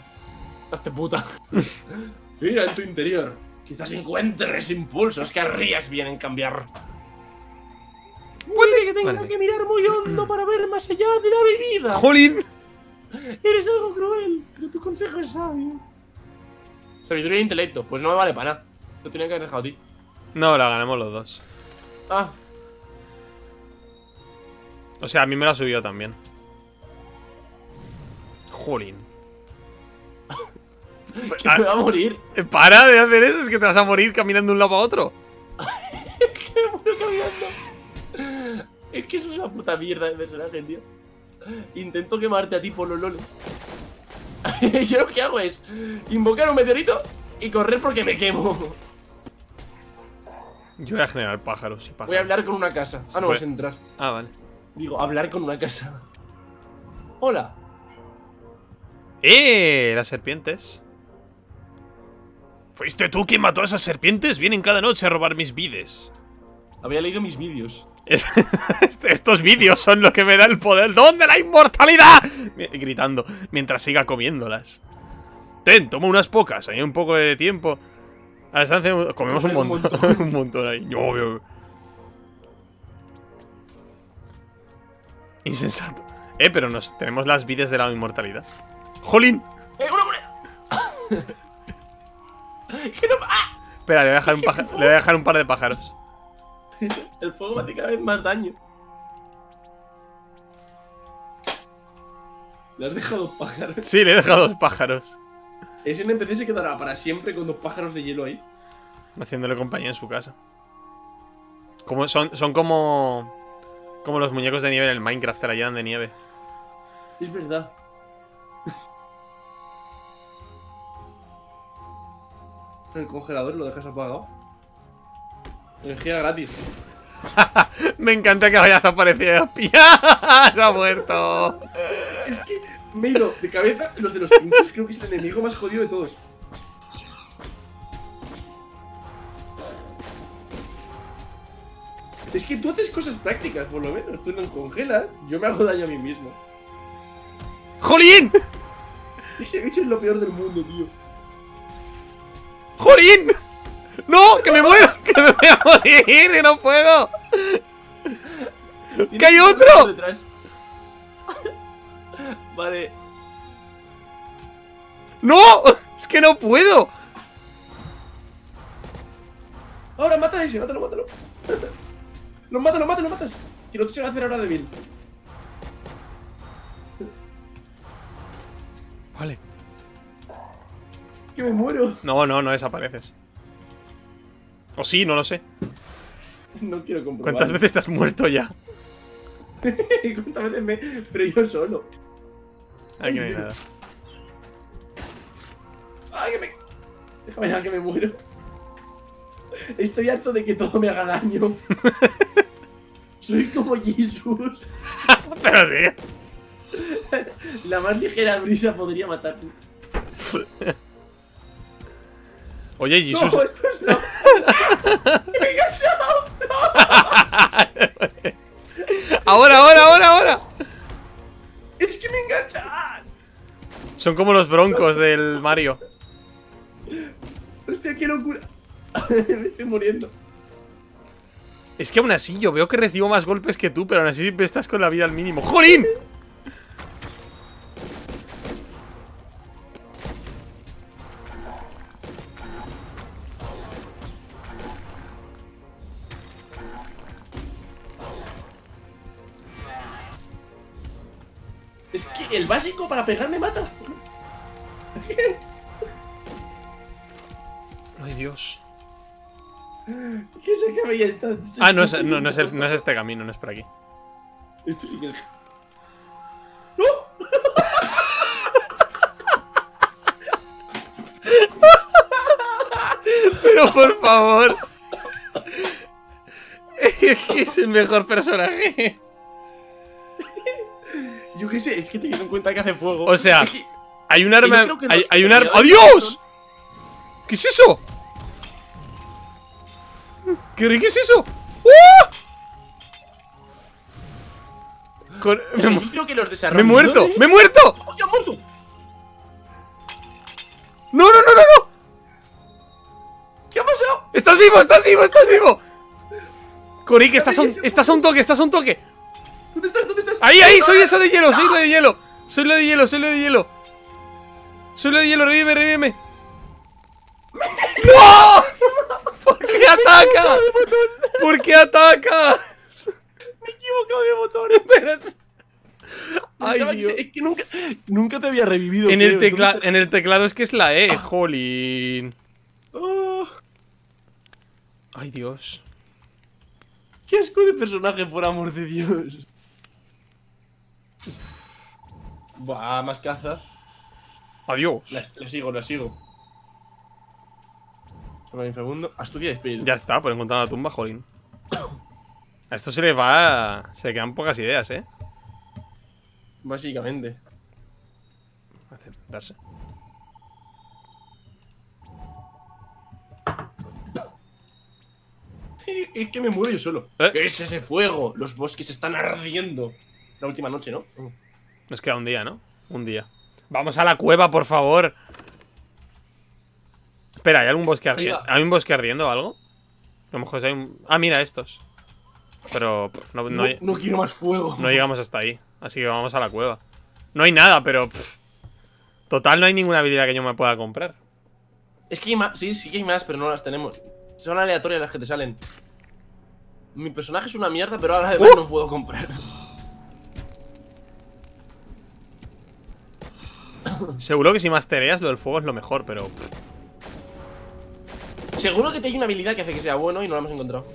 Hazte puta. Mira en tu interior. Quizás encuentres impulsos que harías bien en cambiar. Puede que tenga Vale. que mirar muy hondo para ver más allá de la bebida. ¡Jolín! Eres algo cruel, pero tu consejo es sabio. Sabiduría e intelecto. Pues no me vale para nada. Lo tenía que haber dejado a ti. No, la ganamos los dos. Ah, O sea, a mí me lo ha subido también. Jolín. que me va a morir. Eh, Para de hacer eso, es que te vas a morir caminando de un lado para otro. que me muero caminando. Es que eso es una puta mierda de personaje, tío. Intento quemarte a ti por los loles. Yo lo que hago es invocar un meteorito y correr porque me quemo. Yo voy a generar pájaros y pájaros. Voy a hablar con una casa. Ah, no, puede. es entrar. Ah, vale. Digo, hablar con una casa. Hola. ¡Eh! Las serpientes. ¿Fuiste tú quien mató a esas serpientes? Vienen cada noche a robar mis vides. Había leído mis vídeos. Es- est- Estos vídeos son lo que me da el poder. ¿Dónde la inmortalidad? Gritando mientras siga comiéndolas. Ten, toma unas pocas. Hay un poco de tiempo. A distancia comemos un montón. un montón ahí. Insensato. Eh, pero nos tenemos las vides de la inmortalidad. ¡Jolín! ¡Eh, una moneda! que no. ¡Ah! Espera, le voy a dejar un, paja- le voy a dejar un par de pájaros. El fuego me hace cada vez más daño. Le has dejado pájaros. Sí, le he dejado dos pájaros. Ese NPC se quedará para siempre con dos pájaros de hielo ahí. Haciéndole compañía en su casa. Como son, son como. Como los muñecos de nieve en el Minecraft que la llenan de nieve. Es verdad. El congelador lo dejas apagado. Energía gratis. Me encanta que hayas aparecido. ¡Pia! ¡Se ha muerto! Es que me he ido de cabeza. Los de los pinchos creo que es el enemigo más jodido de todos. Es que tú haces cosas prácticas, por lo menos. Tú no congelas. Yo me hago daño a mí mismo. ¡Jolín! Ese bicho es lo peor del mundo, tío. ¡Jolín! ¡No! ¡Que me muero! ¡Que me voy a morir! ¡Y no puedo! ¡Que hay otro! vale. ¡No! ¡Es que no puedo! Ahora mata a ese, mátalo, mátalo. Lo matas, lo matas, lo matas. Que no te se va a hacer ahora débil. Vale. Que me muero. No, no, no desapareces. O sí, no lo sé. No quiero comprobar. ¿Cuántas veces te has muerto ya? ¿Cuántas veces me.? Pero yo solo. Aquí no hay nada. ¡Ay, que me. Déjame ya que me muero. Estoy harto de que todo me haga daño. Soy como Jesus. Pero, tío. La más ligera brisa podría matarme. Oye, Jesus. No, esto es no. ¡Que me he enganchado! ¡Ahora, ahora, ahora, ahora! ¡Es que me enganchan! Son como los broncos del Mario. Hostia, qué locura. me estoy muriendo. Es que aún así yo veo que recibo más golpes que tú, pero aún así siempre estás con la vida al mínimo. ¡Jolín! El básico para pegar me mata. Ay, Dios. ¿Qué acaba ya está? Ah, no es, no, no es, el- no es este camino, no es por aquí. Esto sí que es. ¡No! Pero por favor. es el mejor personaje. Yo qué sé, es que teniendo en cuenta que hace fuego. O sea, Es que- Hay un arma. Hay, un arma. ¡Adiós! ¿Qué es eso? ¿Qué, qué es eso? Con- o me, sea, mu- yo creo que los me he muerto, me he muerto. ¡Oh, ya he muerto! No, no, no, no, no. ¿Qué ha pasado? Estás vivo, estás vivo, estás vivo. Corik, estás a un, estás a un toque, estás a un toque. Ahí, ahí, soy eso de hielo, soy lo de hielo. Soy lo de hielo, soy lo de hielo. Soy lo de hielo, revive, revíveme. ¡No! ¿Por qué atacas? ¿Por qué atacas? Me he equivocado de botón. Pero es- Ay, Dios. Es que nunca, nunca te había revivido. En el, tecla- en el teclado es que es la E, jolín. Oh, Ay, Dios. ¡Qué asco de personaje, por amor de Dios! Buah, más caza. Adiós. La sigo, la sigo. Un segundo. Astucia de espíritu. Ya está, por encontrar la tumba, jolín. A esto se le va. Se le quedan pocas ideas, eh. Básicamente. Aceptarse. Es que me muero yo solo. ¿Eh? ¿Qué es ese fuego? Los bosques están ardiendo. La última noche, ¿no? Nos queda un día, ¿no? Un día. Vamos a la cueva, por favor. Espera, ¿hay algún bosque ardiendo? ¿Hay un bosque ardiendo o algo? A lo mejor hay un... Ah, mira estos. Pero no, no No, ll- no quiero más fuego. no llegamos hasta ahí. Así que vamos a la cueva. No hay nada, pero... pff, Total, no hay ninguna habilidad que yo me pueda comprar. Es que hay más. Sí, sí que hay más, pero no las tenemos. Son aleatorias las que te salen. Mi personaje es una mierda, pero ahora además ¡Uh! no puedo comprar. Seguro que si mastereas lo del fuego es lo mejor, pero... Seguro que te hay una habilidad que hace que sea bueno y no la hemos encontrado.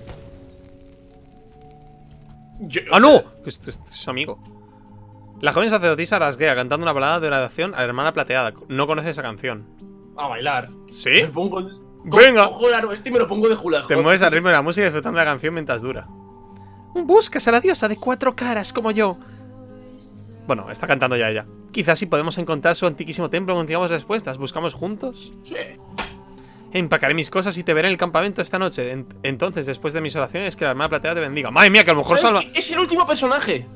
Yo- ¡Ah, no! Que esto- esto es amigo. La joven sacerdotisa rasguea cantando una balada de oración a la hermana plateada. No conoce esa canción. A bailar. ¿Sí? Me pongo. Venga. Cojo el aro este y me lo pongo de hula Te mueves al ritmo de la música disfrutando de la canción mientras dura. Buscas a la diosa de cuatro caras como yo. Bueno, está cantando ya ella. Quizás si podemos encontrar su antiquísimo templo consigamos respuestas. ¿Buscamos juntos? Sí. Empacaré mis cosas y te veré en el campamento esta noche. En- entonces, después de mis oraciones, que la hermana plateada te bendiga. ¡Madre mía, que a lo mejor ¿Sabes salva! Es el último personaje.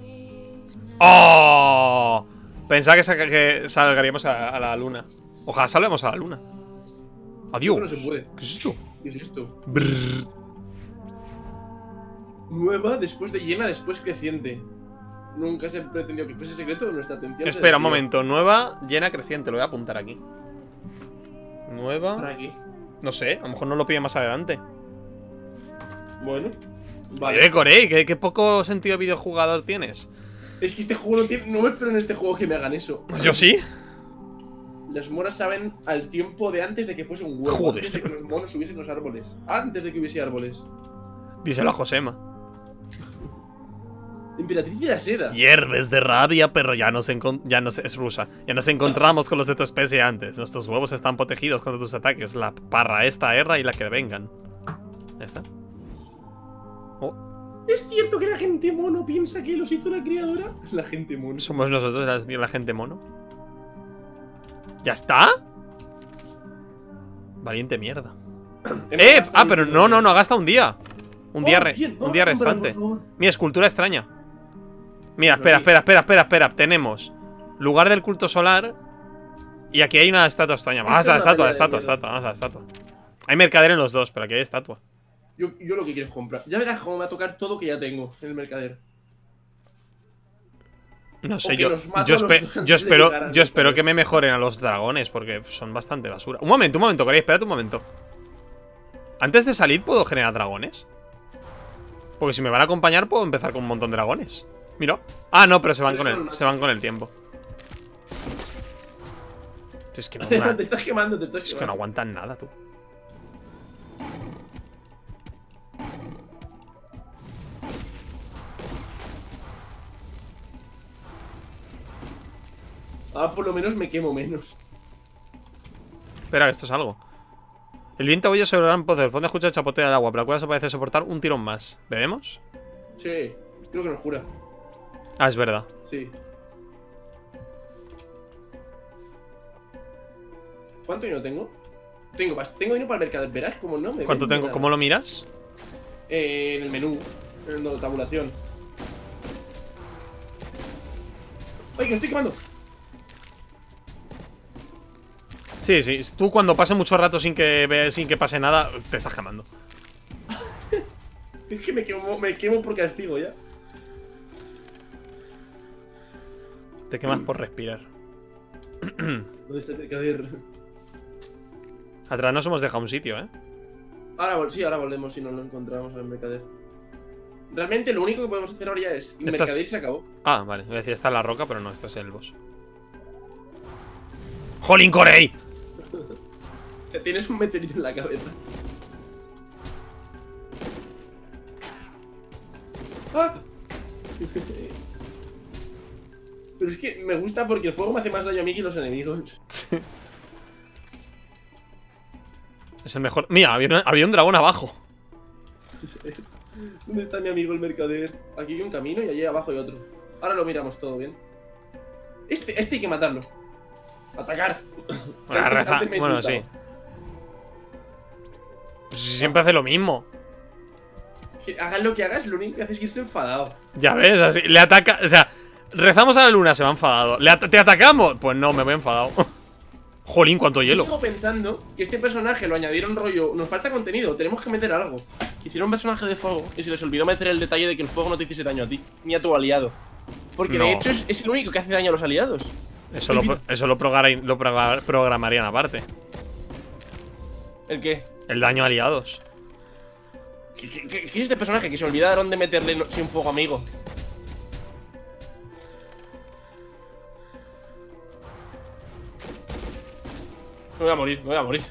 ¡Oh! Pensaba que, saca- que salgaríamos a, a la luna. Ojalá salvemos a la luna. Adiós. No se puede. ¿Qué es esto? ¿Qué es esto? Brrr. Nueva, después de llena, después creciente. Nunca se pretendió que fuese secreto nuestra atención. Espera un momento. Nueva, llena, creciente. Lo voy a apuntar aquí. Nueva. ¿Para qué? No sé, a lo mejor no lo pide más adelante. Bueno. Vale. Corey, ¿qué, qué poco sentido de videojugador tienes. Es que este juego no tiene. No me espero en este juego que me hagan eso. Yo sí. Las moras saben al tiempo de antes de que fuese un huevo. Joder. Antes de que los monos hubiesen los árboles. Antes de que hubiese árboles. Díselo a Josema. Emperatriz de la seda. Hierves de rabia, pero ya nos, ya nos es rusa. Ya nos encontramos con los de tu especie antes. Nuestros huevos están protegidos contra tus ataques. La parra esta erra y la que vengan. ¿Ya está? Oh, ¿Es cierto que la gente mono piensa que los hizo la criadora? La gente mono. somos nosotros la, la gente mono. ¿Ya está? Valiente mierda. ¡Eh! Ah, pero no, no, no, ha gastado un día. Un día, Oh, re- un día vamos a comprar, restante. Mira, escultura extraña. Mira, espera, espera, espera, espera, espera. Tenemos lugar del culto solar. Y aquí hay una estatua extraña. Vamos a la estatua, la estatua, estatua, vamos a la estatua. Hay mercader en los dos, pero aquí hay estatua. Yo, yo lo que quiero es comprar. Ya verás cómo me va a tocar todo que ya tengo en el mercader. No sé, yo, yo, espe- espero, yo espero que me mejoren a los dragones, porque son bastante basura. Un momento, un momento, Corey, espérate un momento. Antes de salir, ¿puedo generar dragones? Porque si me van a acompañar, puedo empezar con un montón de dragones. Mira. Ah, no, pero se van con el, se van con el tiempo. Es que no, una- te estás quemando, te estás es que no aguantan nada, tú. Ah, por lo menos me quemo menos. Espera, esto es algo. El viento abulla sobre el gran pozo. Del fondo escucha el chapoteo del agua, pero la cual se parece soportar un tirón más. ¿Bebemos? Sí, creo que nos jura. Ah, es verdad. Sí. ¿Cuánto dinero tengo? Tengo, tengo dinero para el mercader. Verás cómo no me ¿Cuánto tengo? nada. ¿Cómo lo miras? Eh, en el menú, en la tabulación. ¡Ay, que me estoy quemando! Sí, sí. Tú cuando pase mucho rato sin que sin que pase nada, te estás quemando. Es que me quemo, me quemo por castigo ya. Te quemas por respirar. ¿Dónde está el mercader? Atrás nos hemos dejado un sitio, ¿eh? Ahora, vol- sí, ahora volvemos si no lo encontramos al mercader. Realmente lo único que podemos hacer ahora ya es Estás- mercader se acabó. Ah, vale. Voy a decir, está en la roca, pero no, este es el boss. ¡Jolín Corey! Te Tienes un meteorito en la cabeza. ¡Ah! Pero es que me gusta porque el fuego me hace más daño a mí que los enemigos. Es el mejor. Mira, había, una- había un dragón abajo. ¿Dónde está mi amigo el mercader? Aquí hay un camino y allí abajo hay otro. Ahora lo miramos todo bien. Este, este hay que matarlo. Atacar. Bueno, Antes- antes sí. Pues si siempre hace lo mismo. Que hagas lo que hagas, lo único que haces es irse enfadado. Ya ves, así. Le ataca. O sea, rezamos a la luna, se va enfadado. ¿Le at- ¿Te atacamos? Pues no, me voy enfadado. Jolín, cuánto hielo. Sigo pensando que este personaje lo añadieron rollo. Nos falta contenido, tenemos que meter algo. Hicieron un personaje de fuego y se les olvidó meter el detalle de que el fuego no te hiciese daño a ti, ni a tu aliado. Porque No. de hecho es, es el único que hace daño a los aliados. Eso lo, eso lo, lo progra- programarían aparte. ¿El qué? El daño a aliados. ¿Qué, qué- es este personaje? Que se olvidaron de meterle sin fuego amigo. Me voy a morir, me voy a morir.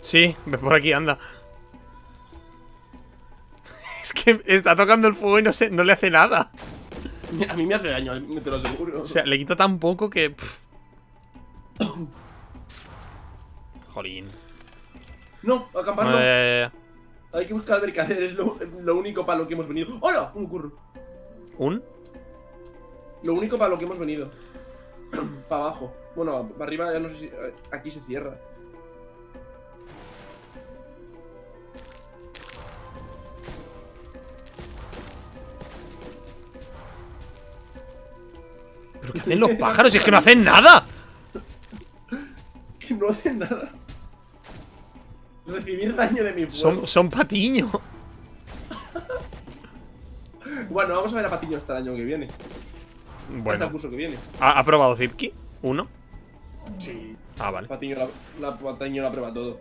Sí, ve por aquí, anda. Es que está tocando el fuego y no, sé, no le hace nada. A mí me hace daño, me te lo aseguro. O sea, le quita tan poco que. pff. Jolín. no, acamparlo. Eh, Hay que buscar el mercader, es lo, lo único para lo que hemos venido. ¡Hola! Un curro. ¿Un? Lo único para lo que hemos venido. para abajo. Bueno, arriba ya no sé si. eh, Aquí se cierra. ¿Pero qué hacen los pájaros? Si es que no hacen nada. Que no hacen nada. Recibir daño de mi fuego. Son, son patiño. Bueno, vamos a ver a Patiño hasta el año que viene. Hasta el Bueno. curso que viene. ¿Ha, ha probado Zipki? ¿Uno? Sí. Ah, vale. Patiño la, la, Patiño la prueba todo.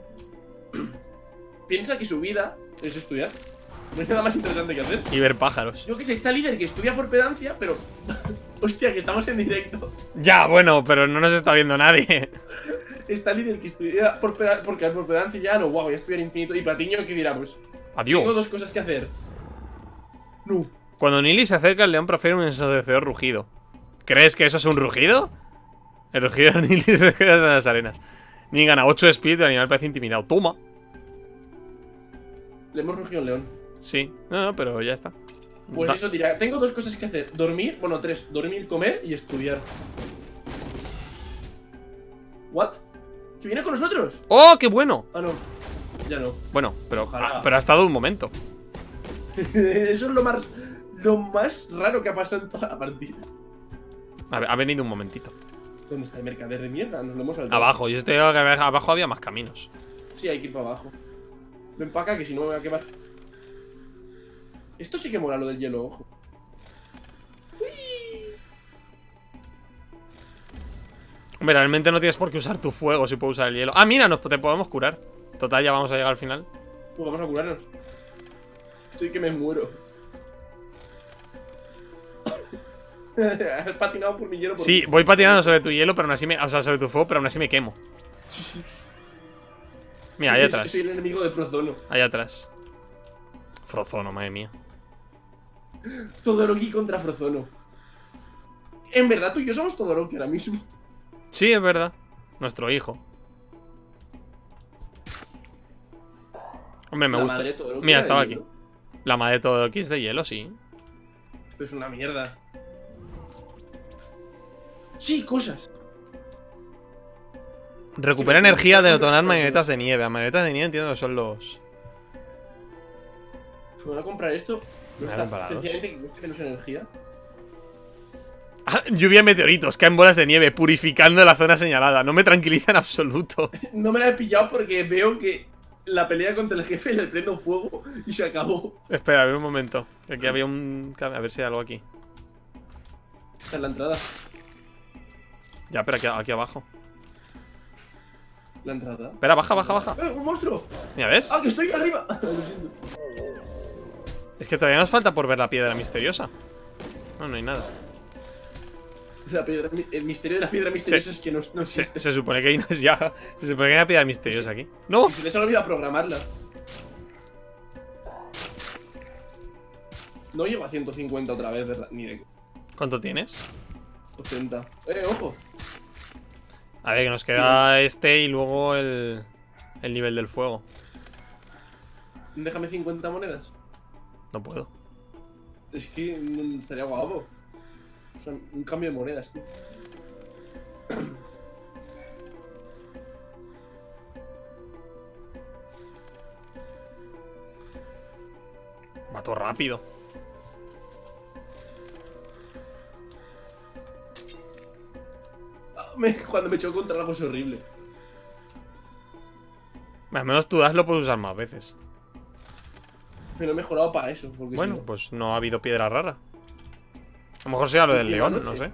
Piensa que su vida es estudiar. No hay nada más interesante que hacer. Y ver pájaros. Yo que sé, está líder que estudia por pedancia, pero. Hostia, que estamos en directo. Ya, bueno, pero no nos está viendo nadie. Está líder que estudia por, peda porque por pedancia ya no, guau, voy a estudiar infinito. Y Patiño, ¿qué dirá? Pues. Tengo Adiós. dos cosas que hacer. No. Cuando Nili se acerca, el león profiere un ensordecedor rugido. ¿Crees que eso es un rugido? El rugido de Nili se queda en las arenas. Ni gana 8 de y el animal parece intimidado. Toma. Le hemos rugido un león. Sí. No, no, pero ya está. Pues Da- eso dirá, tengo dos cosas que hacer. Dormir, bueno, tres. Dormir, comer y estudiar. ¿What? ¿Que viene con nosotros? ¡Oh, qué bueno! Ah, no. Ya no. Bueno, pero, ah, pero ha estado un momento. Eso es lo más, lo más raro que ha pasado en toda la partida. Ha, ha venido un momentito. ¿Dónde está el mercader de mierda? Nos lo hemos saltado. Abajo. Yo estoy que abajo había más caminos. Sí, hay que ir para abajo. Ven para acá que si no me voy a quemar. Esto sí que mola lo del hielo, ojo. Hombre, realmente no tienes por qué usar tu fuego si puedes usar el hielo. Ah, mira, nos te podemos curar. Total, ya vamos a llegar al final. Pues vamos a curarnos. Estoy que me muero. Has patinado por mi hielo. Por Sí, voy patinando sobre tu hielo, pero aún así me. O sea, sobre tu fuego, pero aún así me quemo. Sí, sí. Mira, Soy- atrás. Soy el enemigo de Frozono. Ahí atrás. Frozono, madre mía. Todoroki contra Frozono. En verdad, tú y yo somos Todoroki ahora mismo. Sí, es verdad. Nuestro hijo. Hombre, me La gusta. Todoroki Mira, estaba aquí. La madre de todo aquí es de hielo, sí. Es una mierda. Sí, cosas. Recupera energía de detonar marionetas de nieve. Las marionetas de nieve entiendo que son los. Si voy a comprar esto, no está sencillamente que menos energía. Ah, lluvia de meteoritos, caen bolas de nieve, purificando la zona señalada. No me tranquiliza en absoluto. No me la he pillado porque veo que la pelea contra el jefe le prendo fuego y se acabó. Espera, a ver un momento. Aquí había un. A ver si hay algo aquí. Está en la entrada. Ya, pero aquí, aquí abajo. La entrada. Espera, baja, baja, baja. ¡Eh, un monstruo! Mira, ¿ves? ¡Ah, que estoy arriba! Es que todavía nos falta por ver la piedra misteriosa. No, no hay nada. La piedra- el misterio de la piedra misteriosa es que no, no Se, existe. se supone que hay una, ya. Se supone que hay una piedra misteriosa aquí. ¡No! Se les ha olvidado programarla. No llego a 150 otra vez, ¿verdad? Ni de ¿Cuánto tienes? 80. ¡Eh, ojo! A ver, que nos queda este y luego el. El nivel del fuego. Déjame 50 monedas. No puedo. Es que mm, estaría guapo. O sea, un cambio de monedas, tío. Va todo rápido. Me- cuando me choco contra algo es horrible. Al menos tú das lo puedes usar más veces. Pero he mejorado para eso. Porque Bueno, si no- pues no ha habido piedra rara. A lo mejor sea lo del Sí, león, no sé.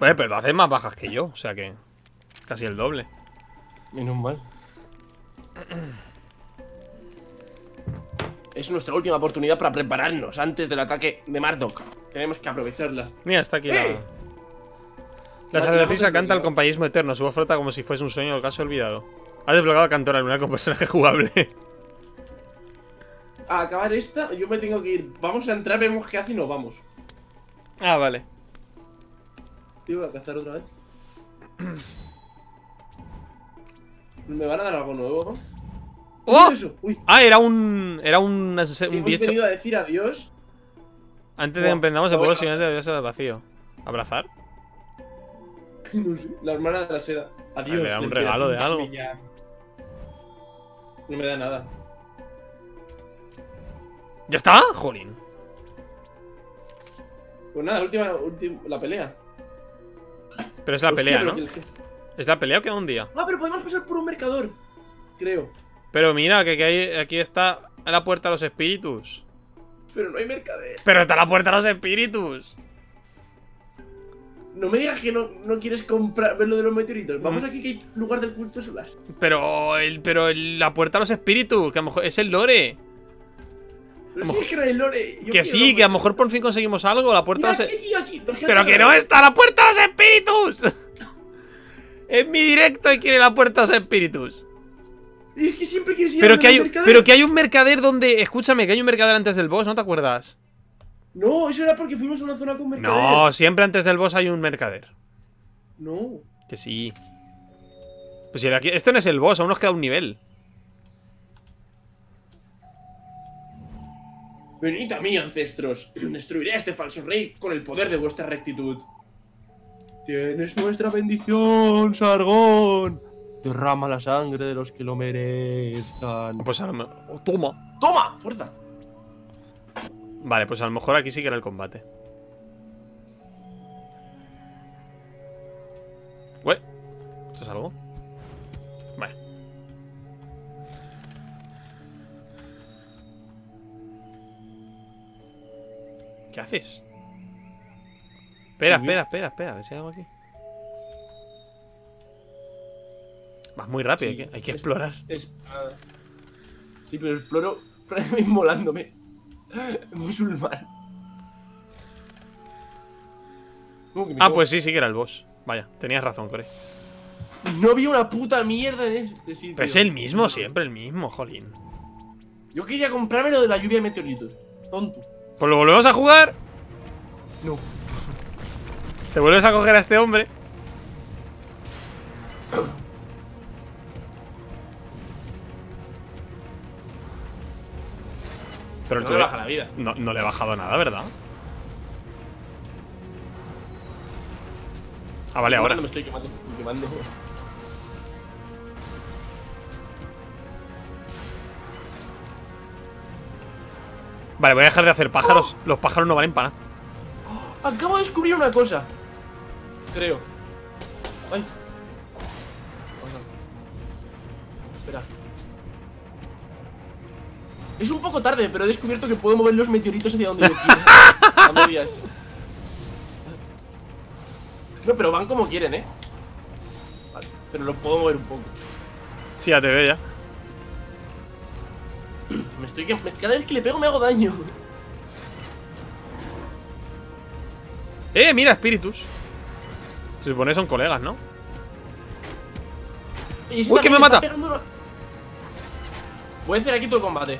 Oye, pero tú haces más bajas que yo, o sea que. Casi el doble. Menos mal. Es nuestra última oportunidad para prepararnos antes del ataque de Mardok. Tenemos que aprovecharla. Mira, está aquí la. ¡Eh! La La sacerdotisa canta el compañismo eterno. Su voz flota como si fuese un sueño del caso olvidado. Ha desbloqueado a Cantora Lunar con personaje jugable. a acabar esta, yo me tengo que ir. Vamos a entrar, vemos qué hace y nos vamos. Ah, vale. Tío, a cazar otra vez. ¿Me van a dar algo nuevo? ¡Oh! Ah, era un. Era un, un hemos venido a decir adiós. Antes de que emprendamos el lo voy juego a siguiente de Dios al vacío. ¿Abrazar? No sé, la hermana de la seda. Adiós. me da un regalo de algo. No me da nada. ¿Ya está? Jolín. Pues nada, última, última la pelea. Pero es la Hostia, pelea, ¿no? el ¿Es la pelea o queda un día? Ah, pero podemos pasar por un mercador. Creo. Pero mira, que, que hay- aquí está la puerta a los espíritus. Pero no hay mercader. Pero está la puerta a los espíritus. No me digas que no, no quieres comprar ver lo de los meteoritos. Vamos Mm. aquí que hay lugar del culto solar. Pero el, pero el- la puerta a los espíritus, que a lo mejor es el lore. Pero si es que no hay lore. Yo Que sí, que a lo mejor por fin conseguimos algo. La puerta Mira, a los aquí, aquí, aquí. Pero que no está la puerta a los espíritus. Es mi directo y quiere la puerta a los espíritus. Y es que siempre quieres ir a Pero que, hay, mercader. pero que hay un mercader donde. Escúchame, que hay un mercader antes del boss, ¿no te acuerdas? No, eso era porque fuimos a una zona con mercader. No, siempre antes del boss hay un mercader. No. Que sí. Pues si aquí, esto no es el boss, aún nos queda un nivel. Venid a mí, ancestros. Destruiré a este falso rey con el poder de vuestra rectitud. Tienes nuestra bendición, Sargón. Derrama la sangre de los que lo merezcan. Pues a lo mejor. oh, toma. ¡Toma! ¡Fuerza! Vale, pues a lo mejor aquí sí que era el combate. Ué, ¿Esto es algo? Vale. ¿Qué haces? Espera, espera, espera, espera, a ver si hay algo aquí. Vas muy rápido, Sí, hay que, hay que es- explorar. Es... ah, Sí, pero exploro inmolándome. Musulmán. ¿Cómo que me Ah, pues sí, sí que era el boss. Vaya, tenías razón, Core. No vi una puta mierda en este sitio. Pero es el mismo, siempre el mismo, jolín. Yo quería comprarme lo de la lluvia de meteoritos. Tonto. Pues lo volvemos a jugar. No. Te vuelves a coger a este hombre. Pero No le baja la vida. No, no le he bajado nada, ¿verdad? Ah, vale, ahora. Me estoy quemando. me estoy quemando. Vale, voy a dejar de hacer pájaros. Los pájaros no valen para nada. Acabo de descubrir una cosa. Creo. Ay. Es un poco tarde, pero he descubierto que puedo mover los meteoritos hacia donde yo quiera. A medias. No, pero van como quieren, ¿eh? Vale, pero los puedo mover un poco. Sí, ya te veo ya. Me estoy que- Cada vez que le pego me hago daño. Eh, mira, espíritus. Se supone que son colegas, ¿no? Uy, que me mata. Voy a hacer aquí todo el combate.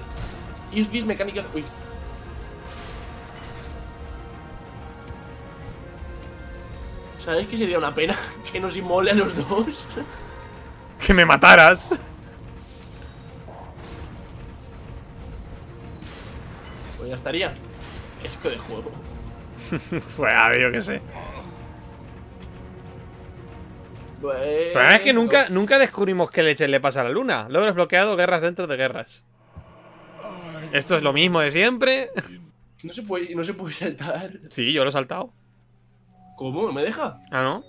Use these mecánicas. Uy. ¿Sabéis que sería una pena que nos inmole a los dos? Que me mataras. Pues ya estaría. Es que de juego. Pues a ver, yo qué sé. Pues... Pero es que nunca, nunca descubrimos qué leche le pasa a la luna. Luego desbloqueado guerras dentro de guerras. Esto es lo mismo de siempre. No se puede, no se puede saltar. Sí, yo lo he saltado. ¿Cómo? ¿No me deja? Ah, ¿no?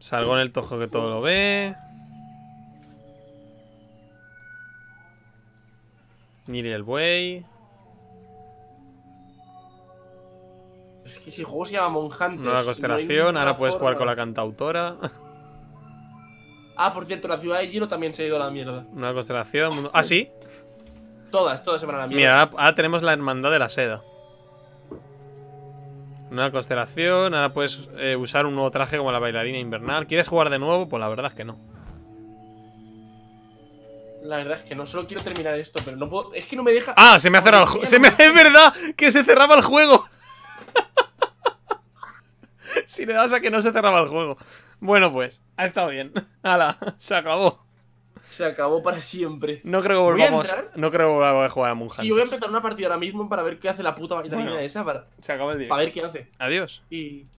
Salgo en el tojo que todo lo ve. Niri el buey. Es que si juego se llama Monjantes. Nueva constelación. Ahora puedes jugar con la cantautora. Ah, por cierto, la ciudad de Giro también se ha ido a la mierda. Nueva constelación. mundo- Ah, sí. Todas, todas se van a la mierda. Mira, ahora, ahora tenemos la hermandad de la seda. Nueva constelación. Ahora puedes eh, usar un nuevo traje como la bailarina invernal. ¿Quieres jugar de nuevo? Pues la verdad es que no. La verdad es que no solo quiero terminar esto, pero no puedo. Es que no me deja. Ah, se me ha cerrado el juego. Me... Es verdad que se cerraba el juego. si le das a que no se cerraba el juego. Bueno, pues, ha estado bien. Hala, se acabó. Se acabó para siempre. No creo que volvamos. No creo que volvamos a jugar a Moonhunters. Sí, yo voy a empezar una partida ahora mismo para ver qué hace la puta bailarina Bueno. esa. Para, Se acaba el para directo. ver qué hace. Adiós. Y